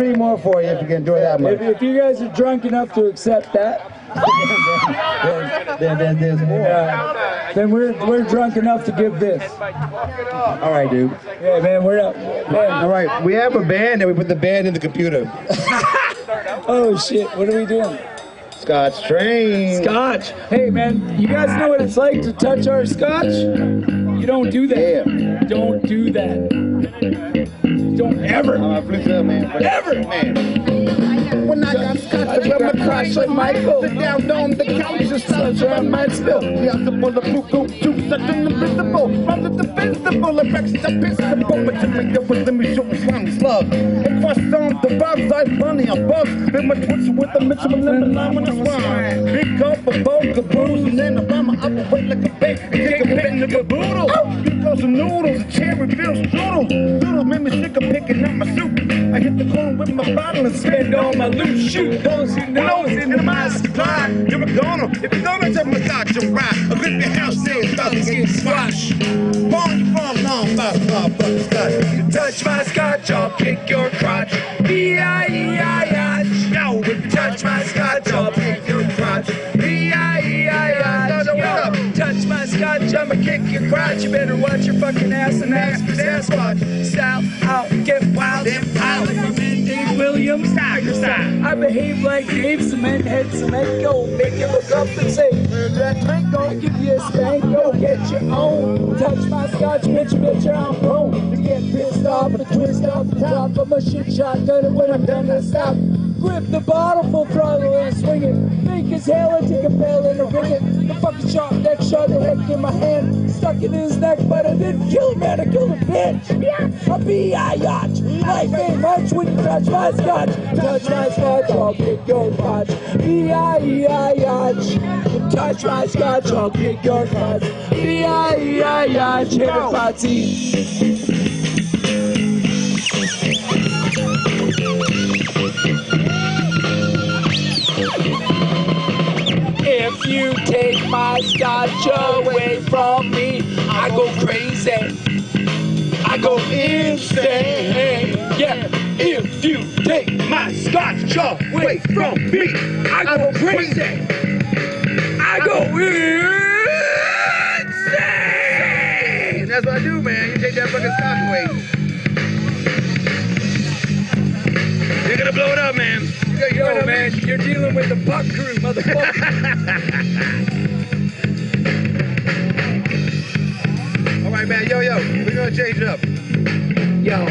three more for you if you can enjoy that much. If, if you guys are drunk enough to accept that, then, then, then there's more. uh, then we're we're drunk enough to give this. All right, dude. Yeah, man, we're up. Man, All right, we have a band and we put the band in the computer. oh shit, what are we doing? Scotch Train. Scotch. Hey man, you guys know what it's like to touch our scotch? You don't do that. Yeah. Don't do that. Don't ever. Man. Ever. Man. When I got scotch around my crotch like Michael, sit down on the couch and scotch around my spill. Yeah, the full of blue goop juice, such an invisible, from the defensible, it wrecks the principle, but to make up with me show slimy slug. And crushed on the rocks, I funny, I'm bugged. My twitch with the Mitchell and lemon lime on the swine. Big up a bowl, caboose, and then I'm up and wait like a bake, noodles, cherry. Doodles made me sick of picking up my soup. I hit the corner with my bottle and spend all my loot. Shoot those who knows in my supply. You're a goner. If you're gonna take my thoughts, you're right. A grip your house, say it's about to get. Born you from long, about. You my scotch, I'll kick your kick your crotch. You better watch your fucking ass and ask for Sasquatch. Style out, get wild, and out. Like man Dave Williams, tiger style. I behave like Dave Cement, head cement, go. Make you look up and say, "Where's that tank go? Give you a spank, go get your own. Touch my scotch, bitch, bitch, I'm prone. To get pissed off and twist off the top of my shit shotgun. And when I'm done, I stop. Grip the bottle full throttle and swing it. Think as hell and take a bell and a ring it. The fucking sharp neck shot the heck in my hand. Stuck in his neck, but I didn't kill him, man. I killed a bitch. A B-I-Yacht. Life ain't much when you touch my scotch. Touch my scotch, I'll kick your crotch. B-I-E-I-Yacht. Touch my scotch, I'll kick your crotch. B-I-E-I-Yacht. Hit a party. You take my scotch away from me, I go crazy. I go insane. Yeah, if you take my scotch away from me, I go crazy. I go insane. That's what I do, man. You take that fucking scotch away. You're gonna blow it up, man. You, Yo, man, you're dealing with the Puck Crew, motherfucker. All right, man. Yo, yo. We're gonna change it up. Yo,